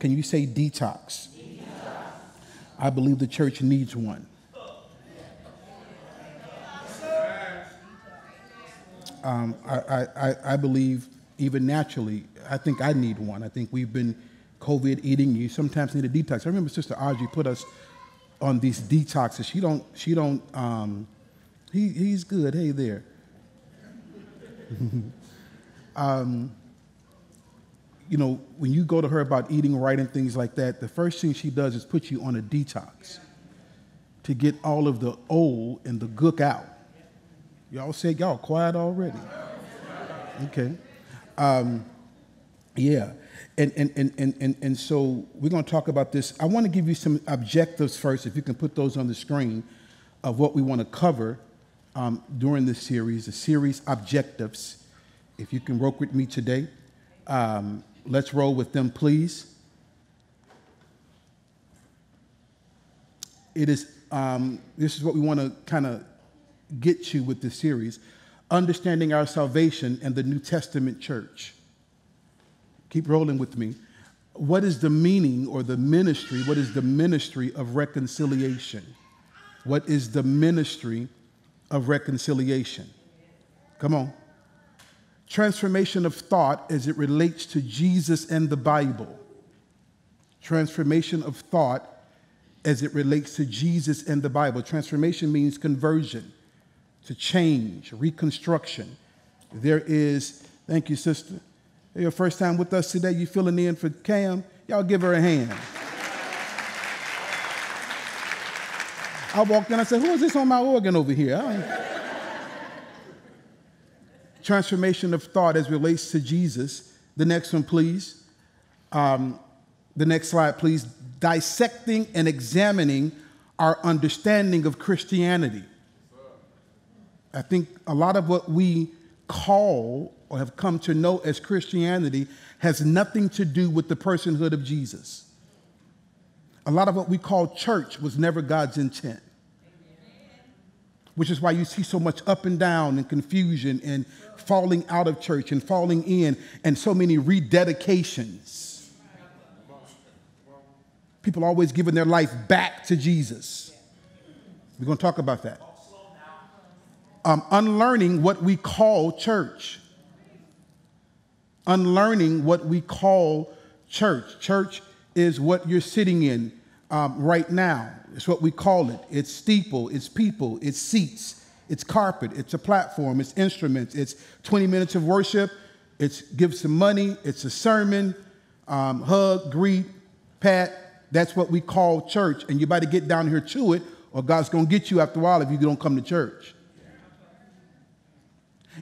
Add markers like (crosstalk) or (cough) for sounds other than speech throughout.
Can you say detox? I believe the church needs one. Um, I, I, I believe even naturally, I think I need one. I think we've been COVID eating. You sometimes need a detox. I remember Sister Audrey put us on these detoxes. She don't, she don't, um, he, he's good. Hey there. (laughs) um, you know, when you go to her about eating right and things like that, the first thing she does is put you on a detox to get all of the old and the gook out. Y'all say y'all quiet already. Okay. Um, yeah. And, and, and, and, and, and so we're going to talk about this. I want to give you some objectives first, if you can put those on the screen, of what we want to cover um, during this series, the series objectives. If you can work with me today, um, let's roll with them, please. It is, um, this is what we want to kind of get you with this series understanding our salvation and the New Testament church. Keep rolling with me. What is the meaning or the ministry? What is the ministry of reconciliation? What is the ministry of reconciliation? Come on. Transformation of thought as it relates to Jesus and the Bible. Transformation of thought as it relates to Jesus and the Bible. Transformation means conversion to change, reconstruction. There is, thank you, sister. Your first time with us today, you filling in for Cam? Y'all give her a hand. I walked in, I said, Who is this on my organ over here? Transformation of thought as relates to Jesus. The next one, please. Um, the next slide, please. Dissecting and examining our understanding of Christianity. I think a lot of what we call or have come to know as Christianity has nothing to do with the personhood of Jesus. A lot of what we call church was never God's intent. Which is why you see so much up and down and confusion and falling out of church and falling in and so many rededications. People always giving their life back to Jesus. We're going to talk about that um, unlearning what we call church. Unlearning what we call church. Church is what you're sitting in um, right now. It's what we call it. It's steeple, it's people, it's seats, it's carpet, it's a platform, it's instruments, it's 20 minutes of worship, it's give some money, it's a sermon, um, hug, greet, pat. That's what we call church. And you better get down here to it, or God's going to get you after a while if you don't come to church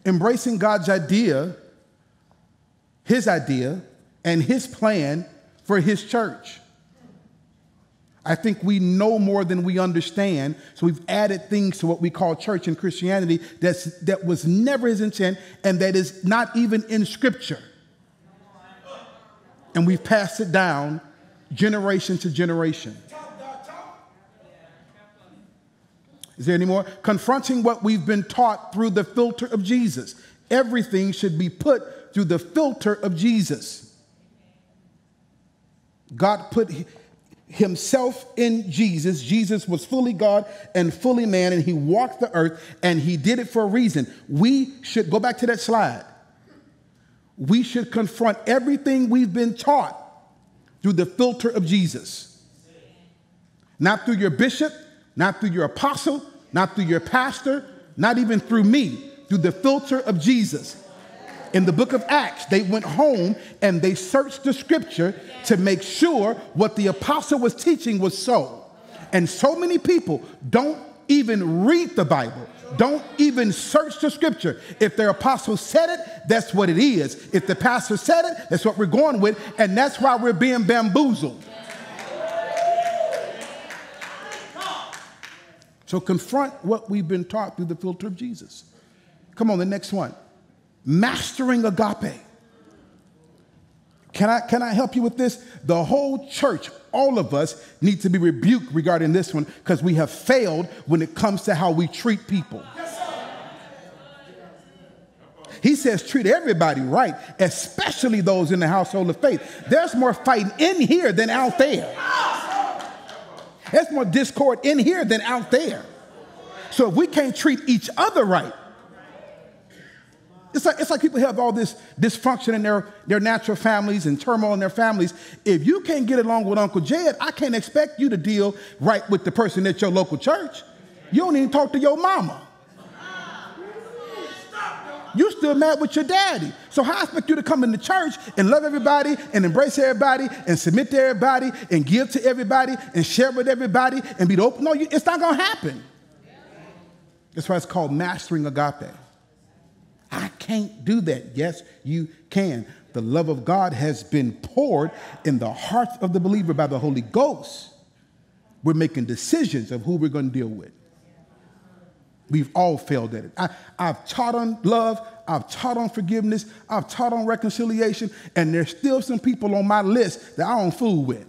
embracing God's idea, his idea, and his plan for his church. I think we know more than we understand, so we've added things to what we call church in Christianity that's, that was never his intent and that is not even in Scripture. And we've passed it down generation to generation. Is there any more? Confronting what we've been taught through the filter of Jesus. Everything should be put through the filter of Jesus. God put himself in Jesus. Jesus was fully God and fully man, and he walked the earth, and he did it for a reason. We should go back to that slide. We should confront everything we've been taught through the filter of Jesus. Not through your bishop, not through your apostle, not through your pastor, not even through me, through the filter of Jesus. In the book of Acts, they went home and they searched the scripture to make sure what the apostle was teaching was so. And so many people don't even read the Bible, don't even search the scripture. If their apostle said it, that's what it is. If the pastor said it, that's what we're going with. And that's why we're being bamboozled. So confront what we've been taught through the filter of Jesus. Come on, the next one. Mastering agape. Can I, can I help you with this? The whole church, all of us, need to be rebuked regarding this one because we have failed when it comes to how we treat people. He says treat everybody right, especially those in the household of faith. There's more fighting in here than out there. There's more discord in here than out there. So if we can't treat each other right, it's like, it's like people have all this dysfunction in their, their natural families and turmoil in their families. If you can't get along with Uncle Jed, I can't expect you to deal right with the person at your local church. You don't even talk to your mama. You still mad with your daddy. So how I expect you to come into church and love everybody and embrace everybody and submit to everybody and give to everybody and share with everybody and be open? No, it's not going to happen. That's why it's called mastering agape. I can't do that. Yes, you can. The love of God has been poured in the heart of the believer by the Holy Ghost. We're making decisions of who we're going to deal with. We've all failed at it. I, have taught on love, I've taught on forgiveness, I've taught on reconciliation, and there's still some people on my list that I don't fool with.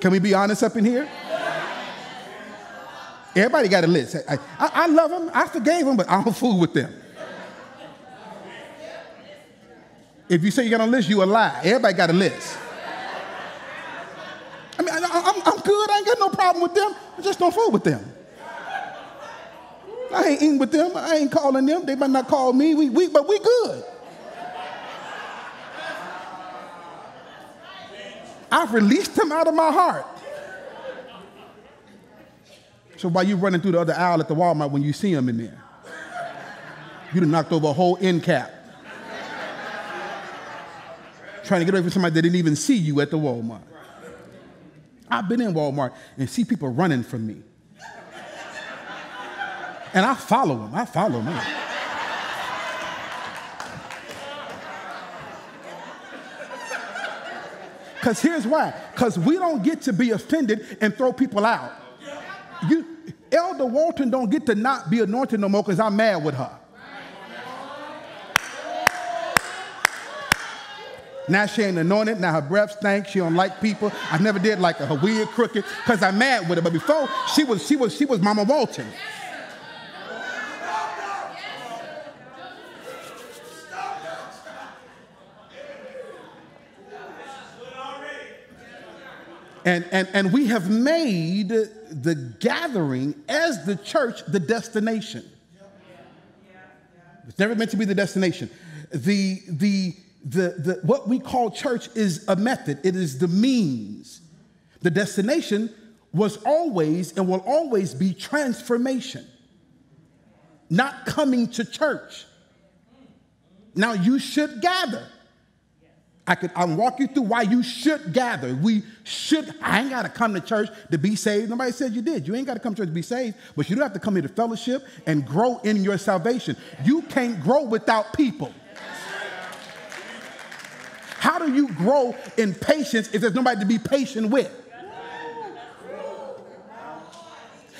Can we be honest up in here? Everybody got a list. I, I, I love them, I forgave them, but I don't fool with them. If you say you got a list, you a lie. Everybody got a list. I mean, I, am good. I ain't got no problem with them. I just don't fool with them. I ain't eating with them. I ain't calling them. They might not call me. We, we, but we good. I've released them out of my heart. So while you running through the other aisle at the Walmart when you see them in there, you done knocked over a whole end cap trying to get away from somebody that didn't even see you at the Walmart. I've been in Walmart and see people running from me. And I follow them. I follow them. Because here's why. Because we don't get to be offended and throw people out. You, Elder Walton don't get to not be anointed no more because I'm mad with her. Now she ain't anointed. Now her breath stinks. She don't like people. I never did like her. Her weird, crooked, because I'm mad with her. But before, she was, she was, she was Mama Walton. And, and, and we have made the gathering as the church the destination. It's never meant to be the destination. The, the, the, the, what we call church is a method, it is the means. The destination was always and will always be transformation, not coming to church. Now, you should gather. I could I'll walk you through why you should gather. We should, I ain't got to come to church to be saved. Nobody said you did. You ain't got to come to church to be saved, but you do have to come here to fellowship and grow in your salvation. You can't grow without people. How do you grow in patience if there's nobody to be patient with?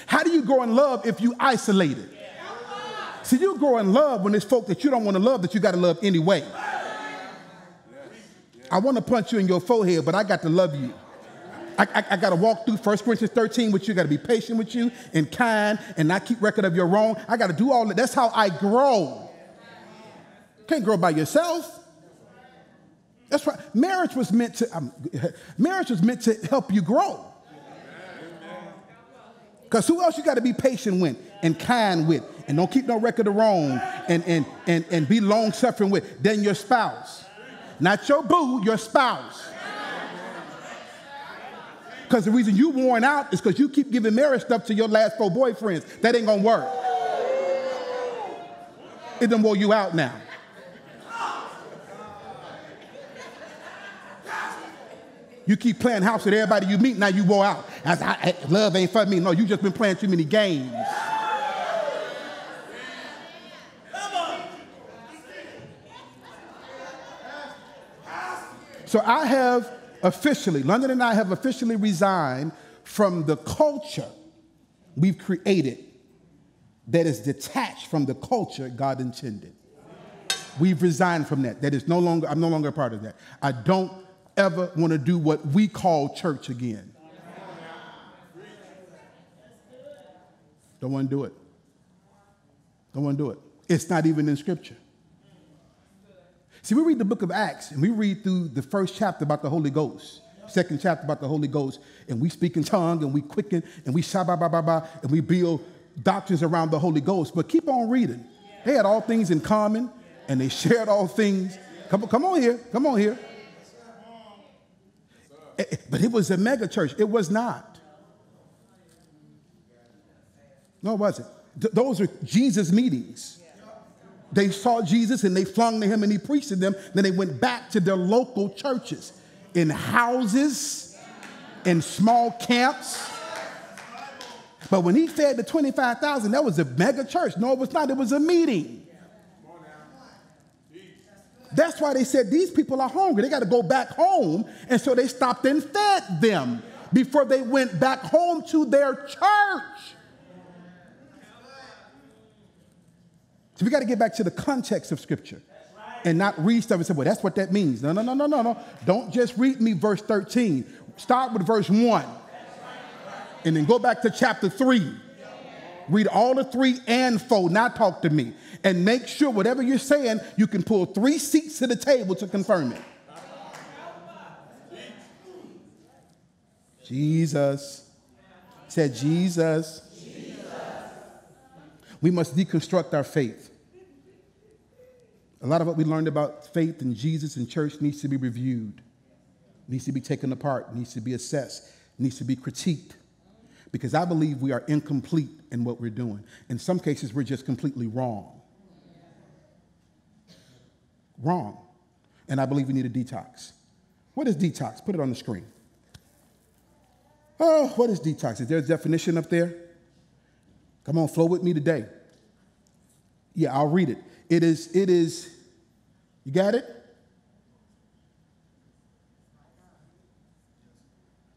How do you grow in love if you isolated? See, you grow in love when there's folk that you don't want to love that you got to love anyway. I want to punch you in your forehead, but I got to love you. I, I, I got to walk through 1 Corinthians 13 with you. got to be patient with you and kind and not keep record of your wrong. I got to do all that. That's how I grow. Can't grow by yourself. That's right. Marriage was meant to um, (laughs) marriage was meant to help you grow. Because who else you got to be patient with and kind with and don't keep no record of wrong and, and, and, and be long suffering with than your spouse. Not your boo, your spouse. Because the reason you worn out is because you keep giving marriage stuff to your last four boyfriends. That ain't gonna work. It done wore you out now. You keep playing house with everybody you meet, now you wore out. As I, I, love ain't for me. No, you just been playing too many games. So I have officially, London and I have officially resigned from the culture we've created that is detached from the culture God intended. We've resigned from that. That is no longer, I'm no longer a part of that. I don't ever want to do what we call church again. Don't want to do it. Don't want to do it. It's not even in Scripture. See, we read the book of Acts and we read through the first chapter about the Holy Ghost, second chapter about the Holy Ghost, and we speak in tongue and we quicken and we sha ba ba ba ba and we build doctrines around the Holy Ghost. But keep on reading. They had all things in common and they shared all things. Come, come on here. Come on here. Eh, eh, but it was a mega church. It was not. No, it wasn't. Th- those are Jesus meetings. They saw Jesus and they flung to him and he preached to them. Then they went back to their local churches in houses, in small camps. But when he fed the 25,000, that was a mega church. No, it was not. It was a meeting. That's why they said these people are hungry. They got to go back home. And so they stopped and fed them before they went back home to their church. So we got to get back to the context of Scripture and not read stuff and say, well, that's what that means. No, no, no, no, no, no. Don't just read me verse 13. Start with verse 1 and then go back to chapter 3. Read all the three and four, not talk to me. And make sure whatever you're saying, you can pull three seats to the table to confirm it. Jesus said, Jesus. We must deconstruct our faith. A lot of what we learned about faith and Jesus and church needs to be reviewed, needs to be taken apart, needs to be assessed, needs to be critiqued because I believe we are incomplete in what we're doing. In some cases, we're just completely wrong. Wrong. And I believe we need a detox. What is detox? Put it on the screen. Oh, what is detox? Is there a definition up there? Come on, flow with me today. Yeah, I'll read it. It is, it is, you got it?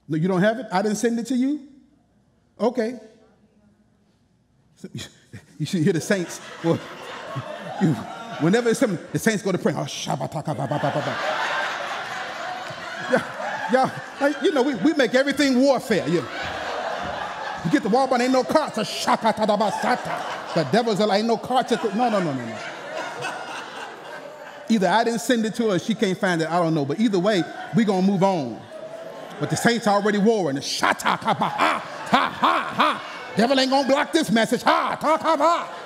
No, you don't have it? I didn't send it to you? Okay. (laughs) You should hear the saints. (laughs) Well, (laughs) you, whenever it's something, the saints go to pray. Oh, yeah, yeah, you know, we, we make everything warfare. You, you get the wall, but ain't no carts. The devils like, ain't no carts. No, no, no, no, no. Either I didn't send it to her, she can't find it. I don't know. But either way, we going to move on. But the saints already warring. The Ha, ha, ha. Devil ain't gonna block this message. Ha, talk, ha, ha.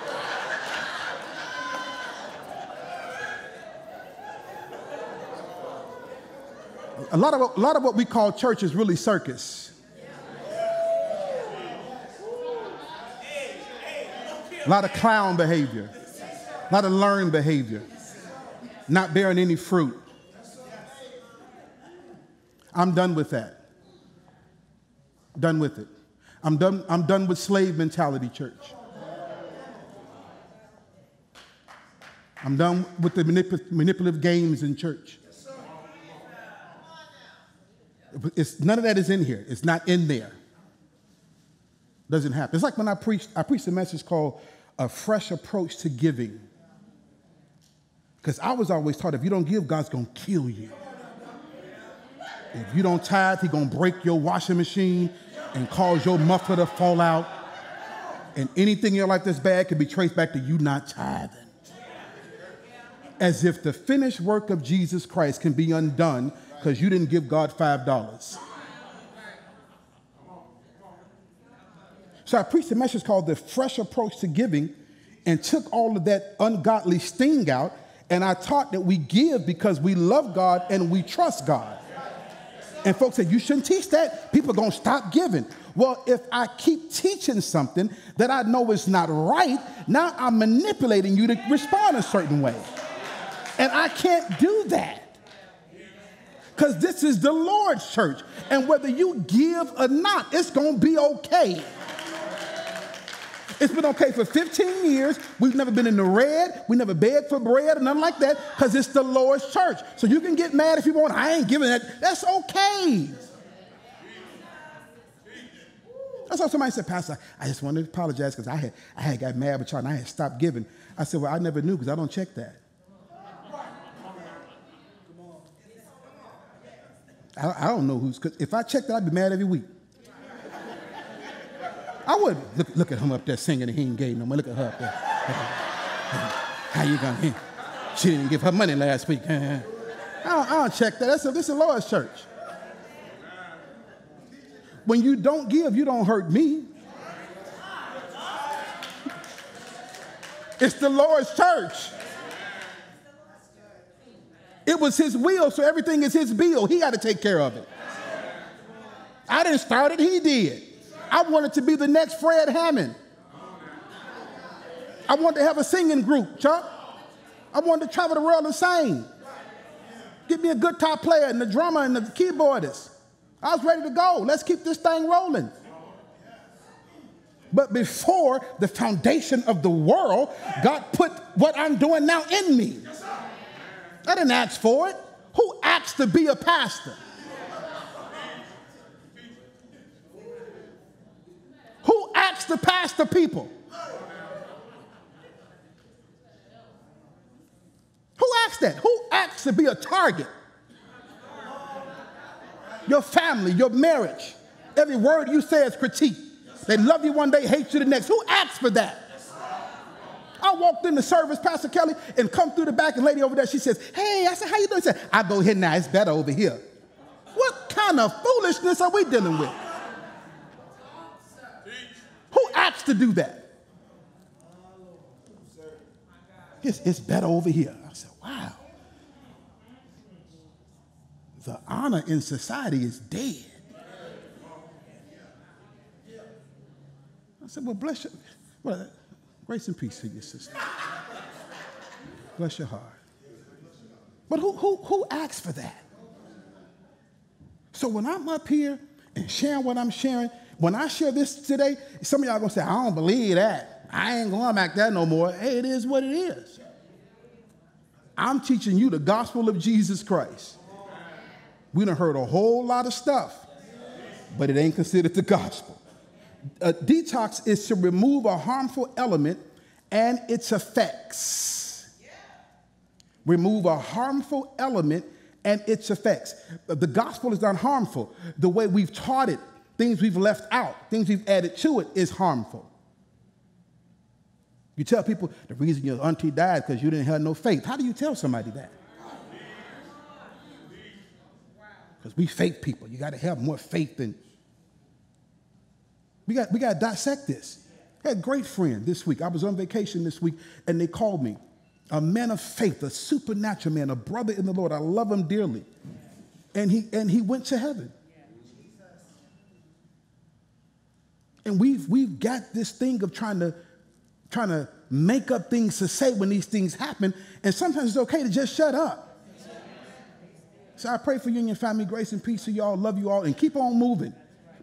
A lot, of, a lot of what we call church is really circus. A lot of clown behavior, a lot of learned behavior, not bearing any fruit. I'm done with that. Done with it. I'm done, I'm done with slave mentality, church. I'm done with the manip- manipulative games in church. It's, none of that is in here. It's not in there. Doesn't happen. It's like when I preached, I preached a message called A Fresh Approach to Giving. Because I was always taught if you don't give, God's going to kill you. If you don't tithe, He's going to break your washing machine and cause your muffler to fall out. And anything in your life that's bad can be traced back to you not tithing. As if the finished work of Jesus Christ can be undone because you didn't give God $5. So I preached a message called The Fresh Approach to Giving and took all of that ungodly sting out. And I taught that we give because we love God and we trust God. And folks said, You shouldn't teach that. People are going to stop giving. Well, if I keep teaching something that I know is not right, now I'm manipulating you to respond a certain way. And I can't do that. Because this is the Lord's church. And whether you give or not, it's going to be okay. It's been okay for 15 years. We've never been in the red. We never begged for bread or nothing like that because it's the Lord's church. So you can get mad if you want. I ain't giving that. That's okay. That's why somebody said, Pastor, I just wanted to apologize because I had, I had got mad with y'all and I had stopped giving. I said, Well, I never knew because I don't check that. I, I don't know who's, because if I checked that, I'd be mad every week. I would look, look at him up there singing and he ain't gay no more. Look at her up there. How you gonna? She didn't give her money last week. I don't, I don't check that. That's a, this is a Lord's church. When you don't give, you don't hurt me. It's the Lord's church. It was his will, so everything is his bill. He got to take care of it. I didn't start it, he did. I wanted to be the next Fred Hammond. I wanted to have a singing group, Chuck. I wanted to travel the world and sing. Get me a good top player and the drummer and the keyboardist. I was ready to go. Let's keep this thing rolling. But before the foundation of the world, God put what I'm doing now in me. I didn't ask for it. Who asked to be a pastor? Who asked to pastor people? Who asked that? Who asked to be a target? Your family, your marriage. Every word you say is critique. They love you one day, hate you the next. Who asked for that? I walked in the service, Pastor Kelly, and come through the back, and lady over there, she says, Hey, I said, How you doing? She said, I go here now, it's better over here. What kind of foolishness are we dealing with? Who asked to do that? It's, it's better over here. I said, Wow. The honor in society is dead. I said, Well, bless you. Well, Grace and peace to you, sister. Bless your heart. But who, who, who asked for that? So when I'm up here and sharing what I'm sharing, when I share this today, some of y'all gonna say, I don't believe that. I ain't going back that no more. Hey, it is what it is. I'm teaching you the gospel of Jesus Christ. We done heard a whole lot of stuff, but it ain't considered the gospel a detox is to remove a harmful element and its effects. Remove a harmful element and its effects. Uh, the gospel is not harmful. The way we've taught it, things we've left out, things we've added to it is harmful. You tell people the reason your auntie died because you didn't have no faith. How do you tell somebody that? Because we fake people. You got to have more faith than we got, we got to dissect this. I had a great friend this week. I was on vacation this week, and they called me a man of faith, a supernatural man, a brother in the Lord. I love him dearly. And he, and he went to heaven. And we've, we've got this thing of trying to, trying to make up things to say when these things happen. And sometimes it's okay to just shut up. So I pray for you and your family, grace and peace to y'all, love you all, and keep on moving.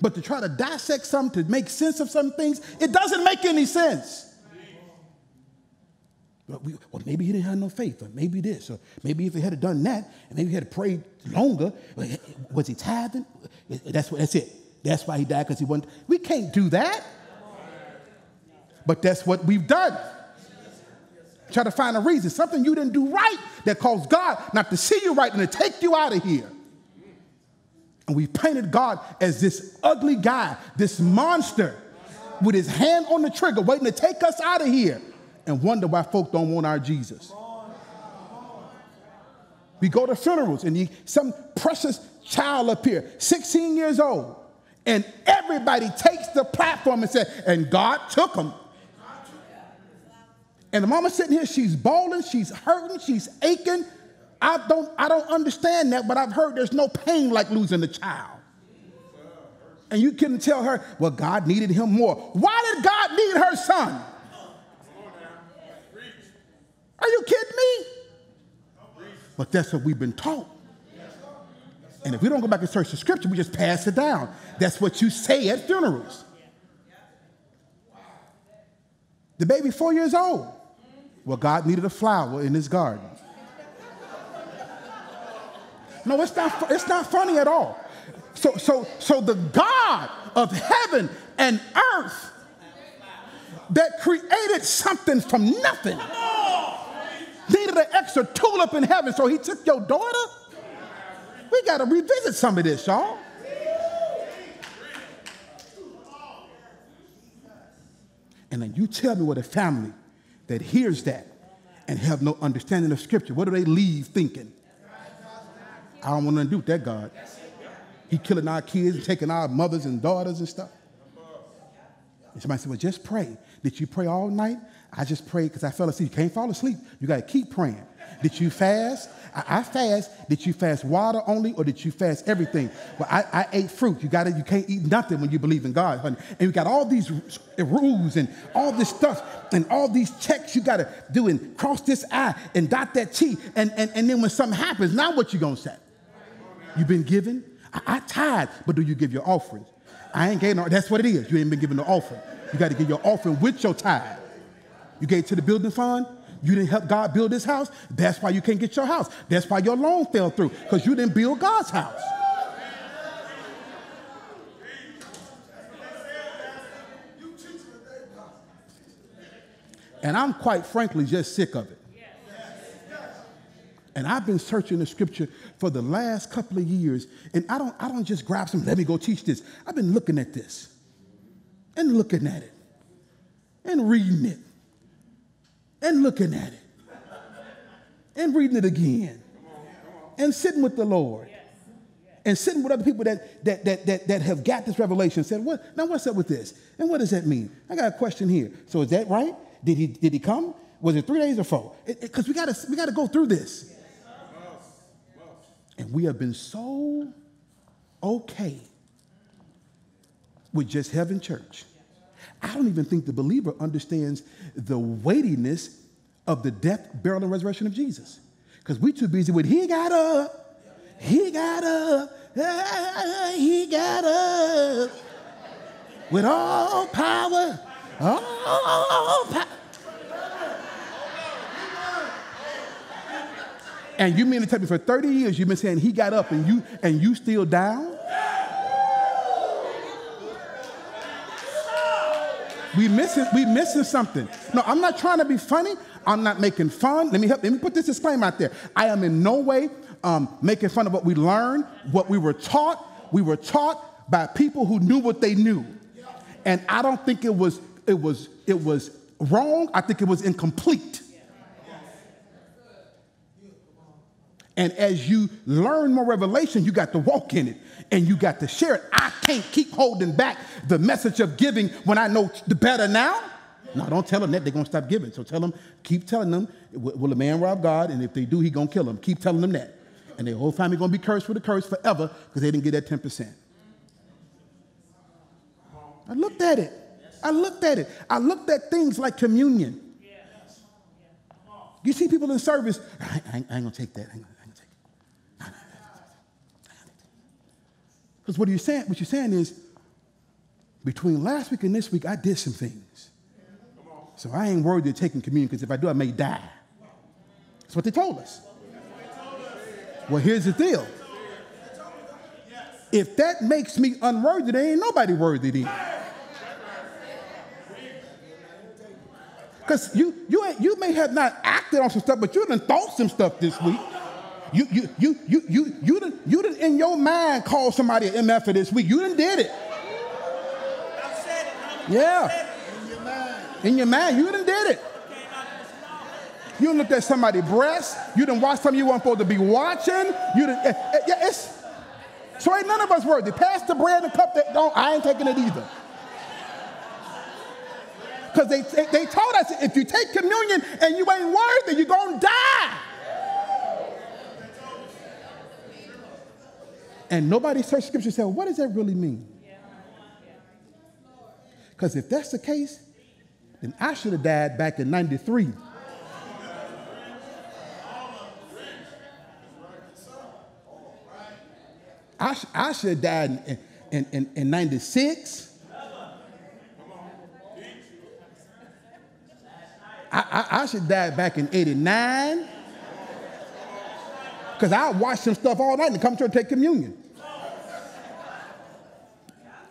But to try to dissect something, to make sense of some things, it doesn't make any sense. Well, we, well, maybe he didn't have no faith, or maybe this, or maybe if he had done that, and maybe he had prayed longer, was he tithing? That's what. That's it. That's why he died because he wasn't. We can't do that. But that's what we've done. Try to find a reason, something you didn't do right that caused God not to see you right and to take you out of here. And we painted God as this ugly guy, this monster with his hand on the trigger, waiting to take us out of here, and wonder why folk don't want our Jesus. We go to funerals and some precious child up here, 16 years old, and everybody takes the platform and says, and God took him. And the mama sitting here, she's bawling, she's hurting, she's aching, I don't, I don't understand that, but I've heard there's no pain like losing a child. And you couldn't tell her, well, God needed him more. Why did God need her son? Are you kidding me? But that's what we've been taught. And if we don't go back and search the scripture, we just pass it down. That's what you say at funerals. The baby four years old. Well, God needed a flower in his garden. No, it's not, it's not funny at all. So, so, so the God of heaven and earth that created something from nothing needed an extra tulip in heaven, so he took your daughter? We got to revisit some of this, y'all. And then you tell me what a family that hears that and have no understanding of Scripture. What do they leave thinking? I don't want to do with that God. He killing our kids and taking our mothers and daughters and stuff. And somebody said, Well, just pray. Did you pray all night? I just prayed because I fell asleep. You can't fall asleep. You got to keep praying. Did you fast? I, I, fast. Did you fast water only or did you fast everything? Well, I, I ate fruit. You got to, you can't eat nothing when you believe in God, honey. And you got all these rules and all this stuff and all these checks you got to do and cross this I and dot that T. And, and, and then when something happens, now what you going to say? You've been given? I, I tithe, but do you give your offering? I ain't getting, that's what it is. You ain't been given the offering. You got to give your offering with your tithe. You gave to the building fund. You didn't help God build his house. That's why you can't get your house. That's why your loan fell through, because you didn't build God's house. And I'm quite frankly just sick of it. And I've been searching the scripture for the last couple of years, and I don't, I don't just grab some, let me go teach this. I've been looking at this and looking at it and reading it and looking at it and reading it again and sitting with the Lord and sitting with other people that, that, that, that, that have got this revelation said, what, now what's up with this? And what does that mean? I got a question here. So is that right? Did he, did he come? Was it three days or four? Because we got to we to go through this. And we have been so okay with just heaven church. I don't even think the believer understands the weightiness of the death, burial, and resurrection of Jesus. Because we're too busy with he got up, he got up, ah, he got up with all power, all power. And you mean to tell me for 30 years you've been saying he got up and you and you still down? We missing, we missing something. No, I'm not trying to be funny. I'm not making fun. Let me help. Let me put this disclaimer out there. I am in no way um, making fun of what we learned, what we were taught. We were taught by people who knew what they knew, and I don't think it was it was it was wrong. I think it was incomplete. And as you learn more revelation, you got to walk in it and you got to share it. I can't keep holding back the message of giving when I know the better now. No, don't tell them that. They're going to stop giving. So tell them, keep telling them, will a man rob God? And if they do, he going to kill them. Keep telling them that. And their whole family going to be cursed with a curse forever because they didn't get that 10%. I looked at it. I looked at it. I looked at things like communion. You see people in service, I, I ain't, going to take that. Because what you're saying, what you're saying is, between last week and this week, I did some things. So I ain't worthy of taking communion because if I do, I may die. That's what they told us. Well, here's the deal. If that makes me unworthy, there ain't nobody worthy then. Because you, you, you may have not acted on some stuff, but you done thought some stuff this week. You, you, you, you, you, you, done, you done in your mind call somebody an MF this week. You done did it. Yeah. In your mind, you done did it. You done looked at somebody's breast. You done watched something you weren't supposed to be watching. You done, eh, eh, yeah, it's, so ain't none of us worthy. Pass the bread and cup that don't, I ain't taking it either. Because they, they told us if you take communion and you ain't worthy, you're going to die. And nobody searched scripture and said, what does that really mean? Because if that's the case, then I should have died back in 93. I, sh- I should have died in, in, in, in 96. I, I, I should die back in 89. Because I watch some stuff all night and come to and take communion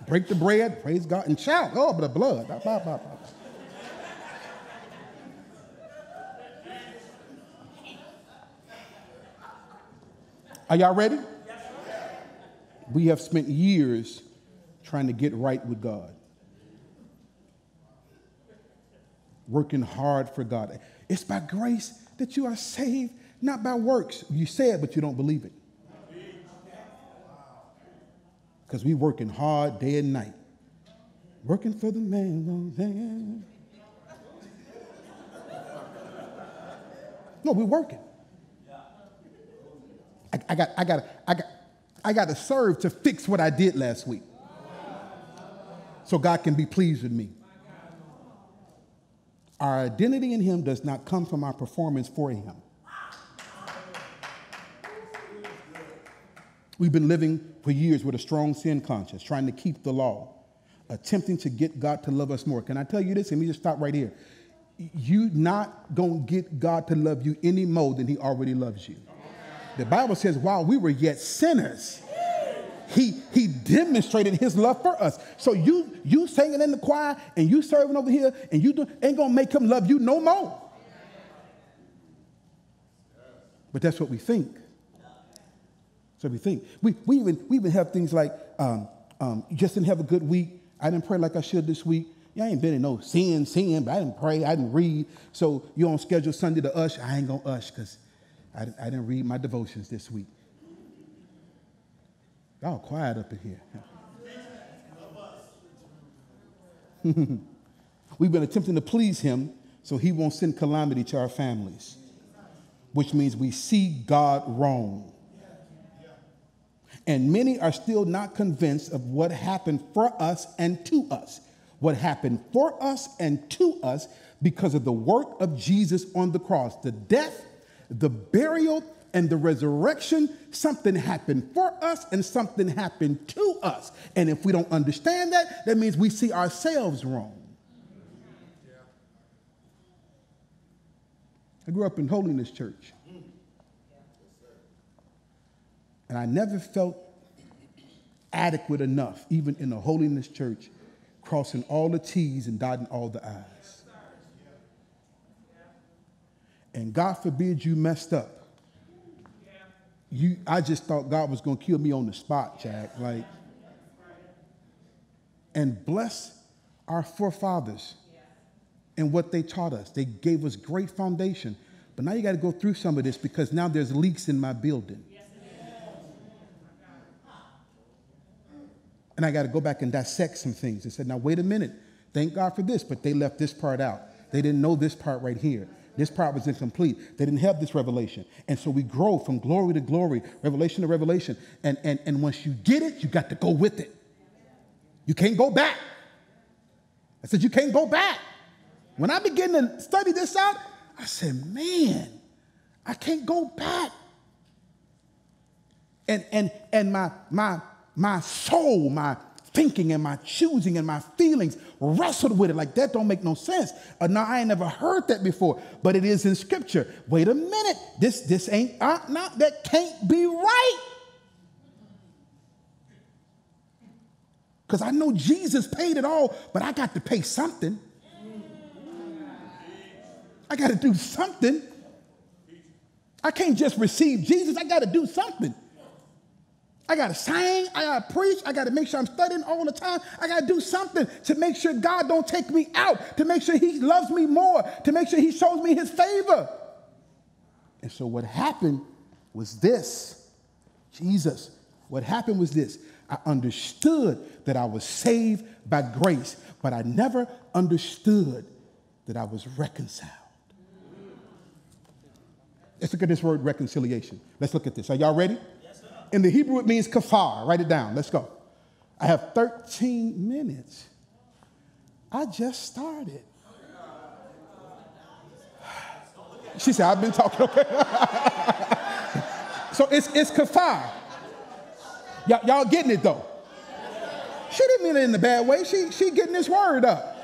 break the bread, praise God, and shout, oh, the blood. Are y'all ready? We have spent years trying to get right with God, working hard for God. It's by grace that you are saved not by works. You say it, but you don't believe it. Because we working hard day and night. Working for the man. No, we're working. I, I, got, I, got, I, got, I got to serve to fix what I did last week so God can be pleased with me. Our identity in Him does not come from our performance for Him. We've been living for years with a strong sin conscience, trying to keep the law, attempting to get God to love us more. Can I tell you this? Let me just stop right here. You not gonna get God to love you any more than He already loves you. The Bible says, while we were yet sinners, he, he demonstrated his love for us. So you you singing in the choir and you serving over here and you do, ain't gonna make him love you no more. But that's what we think. So we think. We, we, even, we even have things like, um, um, just didn't have a good week. I didn't pray like I should this week. Yeah, I ain't been in no sin, sin, but I didn't pray, I didn't read. So you on schedule Sunday to ush. I ain't gonna ush because I, I didn't read my devotions this week. Y'all quiet up in here. (laughs) We've been attempting to please him so he won't send calamity to our families, which means we see God wrong. And many are still not convinced of what happened for us and to us. What happened for us and to us because of the work of Jesus on the cross, the death, the burial, and the resurrection, something happened for us and something happened to us. And if we don't understand that, that means we see ourselves wrong. I grew up in Holiness Church. And I never felt adequate enough, even in a Holiness Church, crossing all the T's and dotting all the I's. And God forbid you messed up you, I just thought God was going to kill me on the spot, Jack. Like, and bless our forefathers and what they taught us. They gave us great foundation. But now you got to go through some of this because now there's leaks in my building. And I got to go back and dissect some things. They said, now wait a minute. Thank God for this, but they left this part out. They didn't know this part right here. This part was incomplete. They didn't have this revelation. And so we grow from glory to glory, revelation to revelation. And, and, and once you get it, you got to go with it. You can't go back. I said, You can't go back. When I began to study this out, I said, Man, I can't go back. And, and, and my, my, my soul, my thinking and my choosing and my feelings wrestled with it. Like that don't make no sense. Uh, now i ain't never heard that before but it is in scripture. Wait a minute. This this ain't uh, not that can't be right. Because i know jesus paid it all but i got to pay something. I got to do something. I can't just receive jesus. I got to do something I got to sing, I got to preach, I got to make sure I'm studying all the time. I got to do something to make sure God don't take me out, to make sure he loves me more, to make sure he shows me his favor. And so what happened was this. Jesus, what happened was this. I understood that I was saved by grace, but I never understood that I was reconciled. Let's look at this word reconciliation. Let's look at this. Are y'all ready? In the Hebrew, it means kafar. Write it down. Let's go. I have 13 minutes. I just started. She said, I've been talking. Okay. (laughs) so it's, it's kafar. Y- y'all getting it though? She didn't mean it in a bad way. She, she getting this word up.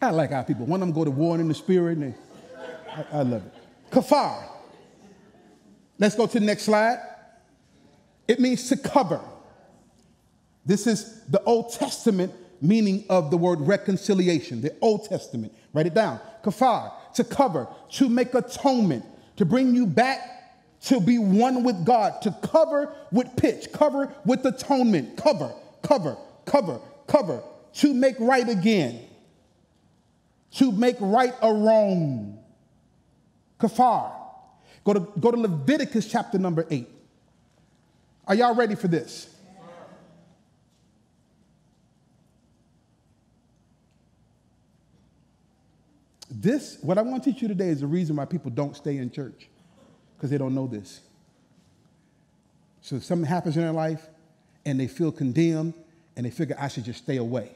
I like how people, one of them go to war in the spirit, and they, I, I love it. Kafar. Let's go to the next slide. It means to cover. This is the Old Testament meaning of the word reconciliation, the Old Testament. Write it down. Kafar, to cover, to make atonement, to bring you back to be one with God, to cover with pitch, cover with atonement, cover, cover, cover, cover, to make right again, to make right a wrong. Kafar. Go to, go to Leviticus chapter number 8. Are y'all ready for this? This, what I want to teach you today, is the reason why people don't stay in church, because they don't know this. So something happens in their life and they feel condemned and they figure, I should just stay away,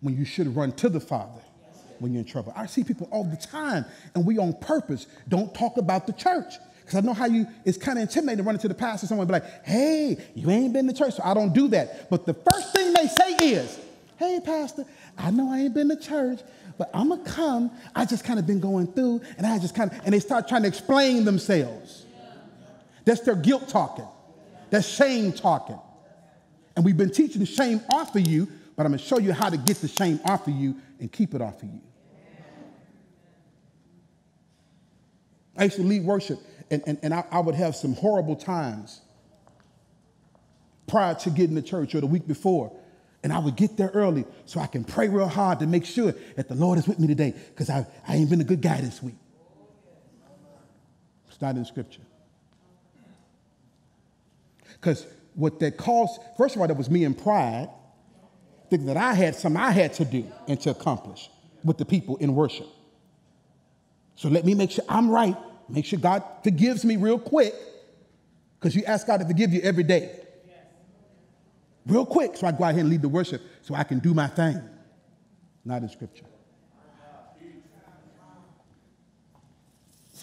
when you should run to the Father when you're in trouble. I see people all the time, and we on purpose don't talk about the church. Because I know how you, it's kind of intimidating to run into the pastor, someone be like, hey, you ain't been to church, so I don't do that. But the first thing they say is, hey, pastor, I know I ain't been to church, but I'm gonna come. I just kind of been going through, and I just kind of, and they start trying to explain themselves. That's their guilt talking. That's shame talking. And we've been teaching shame off of you, but I'm gonna show you how to get the shame off of you and keep it off of you. I used to lead worship, and, and, and I, I would have some horrible times prior to getting to church or the week before. And I would get there early so I can pray real hard to make sure that the Lord is with me today because I, I ain't been a good guy this week. It's not in Scripture. Because what that caused, first of all, that was me in pride, thinking that I had something I had to do and to accomplish with the people in worship. So let me make sure I'm right Make sure God forgives me real quick because you ask God to forgive you every day. Real quick, so I go out here and lead the worship so I can do my thing. Not in Scripture.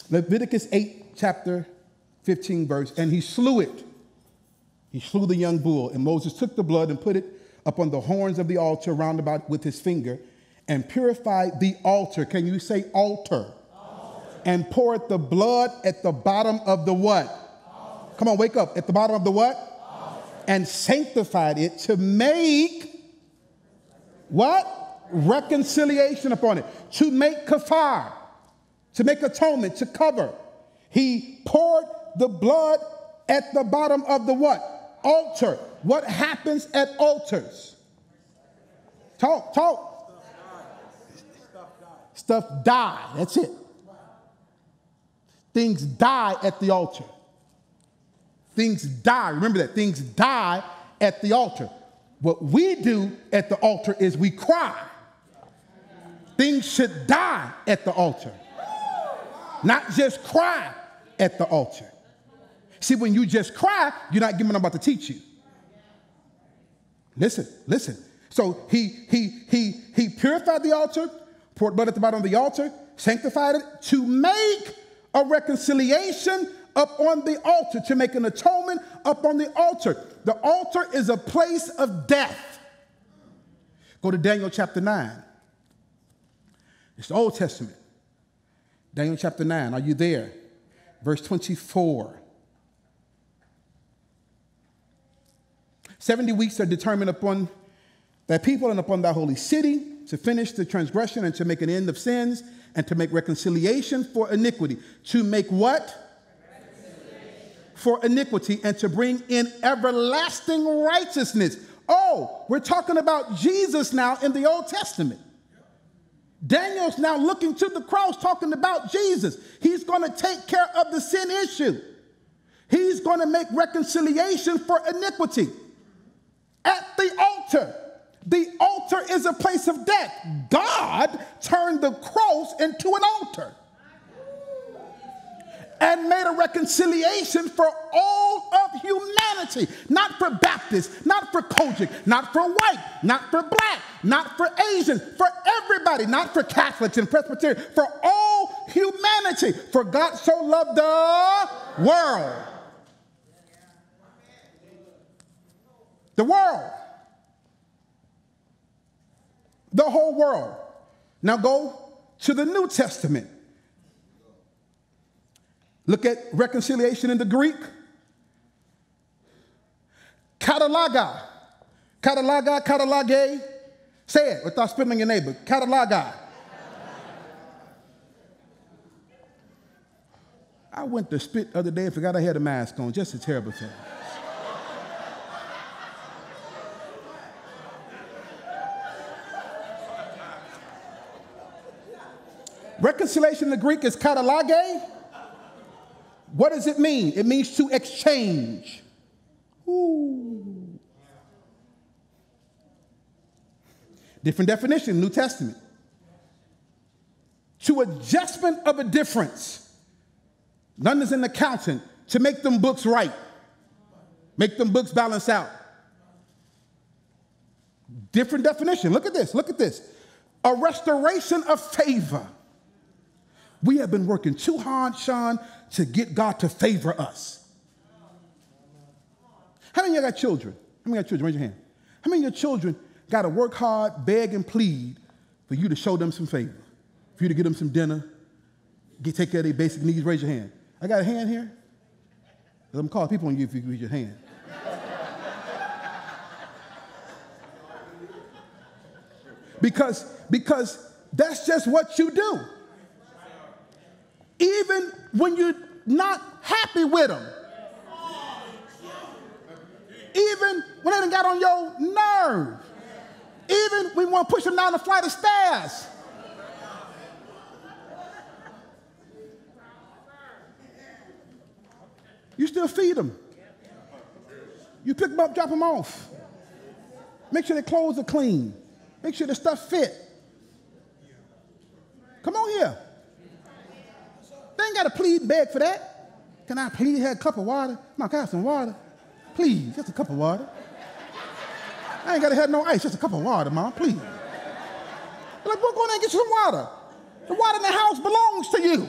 Leviticus 8, chapter 15, verse, and he slew it. He slew the young bull, and Moses took the blood and put it upon the horns of the altar round about with his finger and purified the altar. Can you say altar? And poured the blood at the bottom of the what? Come on, wake up. At the bottom of the what? Altar. And sanctified it to make what? Reconciliation upon it. To make kafar. To make atonement, to cover. He poured the blood at the bottom of the what? Altar. What happens at altars? Talk, talk. Stuff die. That's it. Things die at the altar. Things die. Remember that. Things die at the altar. What we do at the altar is we cry. Things should die at the altar, not just cry at the altar. See, when you just cry, you're not getting what I'm about to teach you. Listen, listen. So he he he he purified the altar, poured blood at the bottom of the altar, sanctified it to make a reconciliation up on the altar, to make an atonement up on the altar. The altar is a place of death. Go to Daniel chapter 9. It's the Old Testament. Daniel chapter 9. Are you there? Verse 24. 70 weeks are determined upon that people and upon thy holy city to finish the transgression and to make an end of sins and to make reconciliation for iniquity. To make what? For iniquity and to bring in everlasting righteousness. Oh, we're talking about Jesus now in the Old Testament. Daniel's now looking to the cross, talking about Jesus. He's going to take care of the sin issue. He's going to make reconciliation for iniquity at the altar. The altar is a place of death. God turned the cross into an altar and made a reconciliation for all of humanity, not for Baptists, not for COGIC, not for white, not for black, not for Asian, for everybody, not for Catholics and Presbyterians, for all humanity. For God so loved the world. The world the whole world. Now go to the New Testament. Look at reconciliation in the Greek. Katalaga. Katalaga, katalage. Say it without spitting your neighbor. Katalaga. I went to spit the other day and forgot I had a mask on. Just a terrible thing. Reconciliation in the Greek is katalage. What does it mean? It means to exchange. Ooh. Different definition, New Testament. To adjustment of a difference. None is an accountant to make them books right, make them books balance out. Different definition. Look at this. Look at this. A restoration of favor. We have been working too hard, Sean, to get God to favor us. How many of you got children? How many got children? Raise your hand. How many of your children got to work hard, beg, and plead for you to show them some favor? For you to get them some dinner, get, take care of their basic needs? Raise your hand. I got a hand here. I'm calling people on you if you raise your hand. (laughs) because, because that's just what you do. Even when you're not happy with them. Even when they done got on your nerve. Even when you want to push them down the flight of stairs. You still feed them. You pick them up, drop them off. Make sure their clothes are clean. Make sure the stuff fit. Come on here. They ain't got to plead and beg for that. Can I please have a cup of water? My have some water? Please, just a cup of water. I ain't got to have no ice, just a cup of water, mom, please. like, we're going to get you some water. The water in the house belongs to you.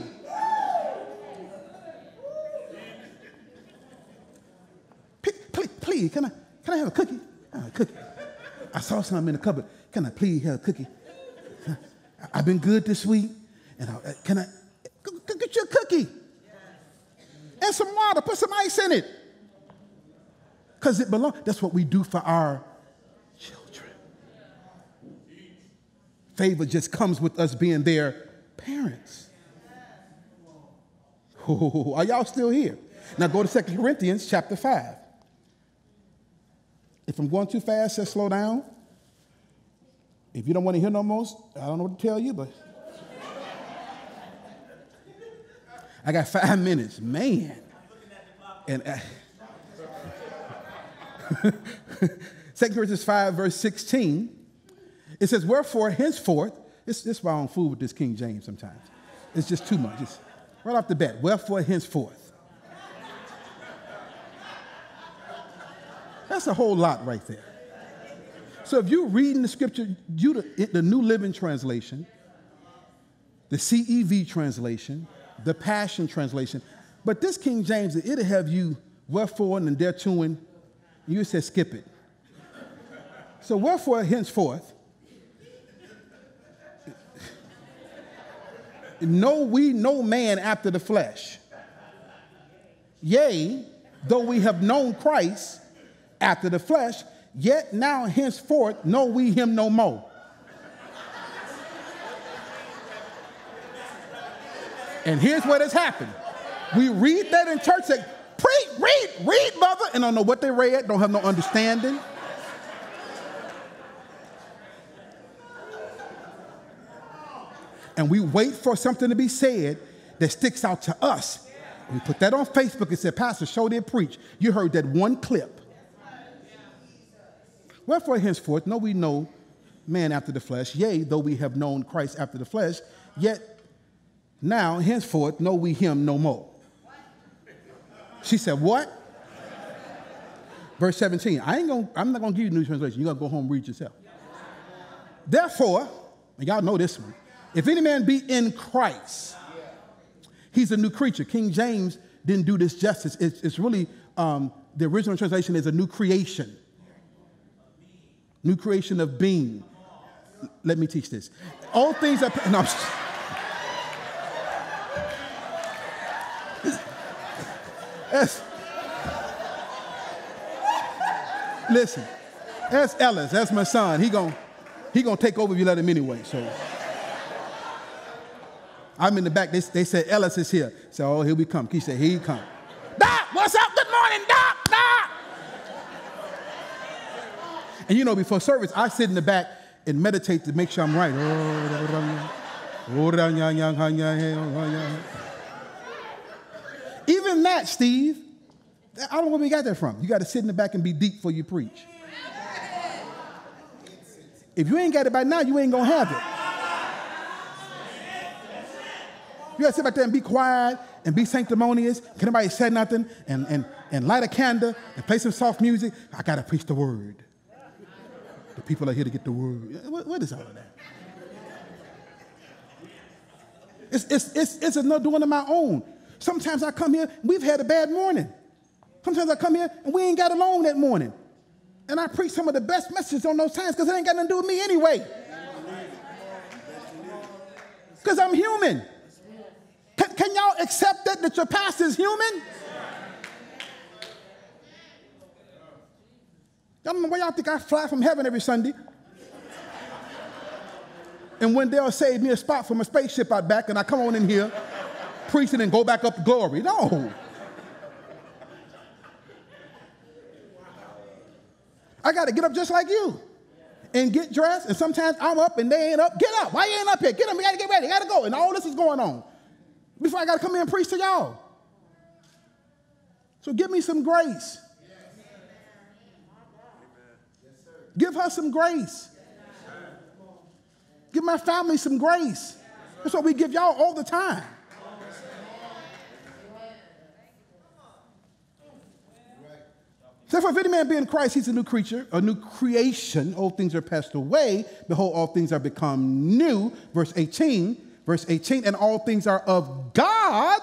Please, please, can I, can I have a cookie? a cookie. I saw something in the cupboard. Can I please have a cookie? I've been good this week, and I, can I go, go get you a cookie and some water? Put some ice in it, because it belongs. That's what we do for our children. Favor just comes with us being their parents. Are y'all still here? Now go to 2 Corinthians chapter 5. If I'm going too fast, just slow down. If you don't want to hear no more, I don't know what to tell you, but I got five minutes, man. And uh, (laughs) 2 Corinthians 5, verse 16, it says, Wherefore, henceforth, this, this is why I don't fool with this King James sometimes. It's just too much. It's right off the bat. Wherefore, henceforth. That's a whole lot right there. So if you're reading the scripture, you the, the New Living Translation, the CEV translation, the Passion translation, but this King James, it'll have you wherefore and thereto, and you said skip it. So wherefore henceforth, know we no man after the flesh. Yea, though we have known Christ after the flesh, Yet now henceforth know we him no more. And here's what has happened. We read that in church, say, preach, read, read, mother, and don't know what they read, don't have no understanding. And we wait for something to be said that sticks out to us. We put that on Facebook and said, Pastor, show their preach. You heard that one clip. Wherefore, henceforth, know we no man after the flesh, yea, though we have known Christ after the flesh, yet now, henceforth, know we him no more. She said, What? Verse 17. I ain't gonna, I'm not gonna give you new translation. You gotta go home and read yourself. Therefore, y'all know this one. If any man be in Christ, he's a new creature. King James didn't do this justice. It's, it's really, um, the original translation is a new creation new creation of being. Let me teach this. All things are. No, listen, that's Ellis. That's my son. He gon' he gonna take over if you let him anyway. So I'm in the back. They, they said Ellis is here. So oh, here we come. He said, here he come. Doc, what's up? Good morning, Doc. Doc. And you know, before service, I sit in the back and meditate to make sure I'm right. Even that, Steve, I don't know where we got that from. You got to sit in the back and be deep before you preach. If you ain't got it by now, you ain't gonna have it. You gotta sit back there and be quiet and be sanctimonious. Can nobody say nothing? And, and, and light a candle and play some soft music. I gotta preach the word. The people are here to get the word. what, what is all of that? It's, it's, it's, it's another doing of my own. Sometimes I come here, we've had a bad morning. Sometimes I come here and we ain't got along that morning. And I preach some of the best messages on those times because it ain't got nothing to do with me anyway. Because I'm human. Can, can y'all accept that, that your pastor is human? Y'all don't know why y'all think I fly from heaven every Sunday. And when they'll save me a spot from a spaceship out back and I come on in here, preaching and go back up to glory. No. I got to get up just like you and get dressed. And sometimes I'm up and they ain't up. Get up. Why you ain't up here? Get up. We got to get ready. got to go. And all this is going on before I got to come in and preach to y'all. So give me some grace. Give her some grace. Give my family some grace. That's what we give y'all all the time. Therefore, if any man be in Christ, he's a new creature, a new creation. Old things are passed away. Behold, all things are become new. Verse 18, verse 18, and all things are of God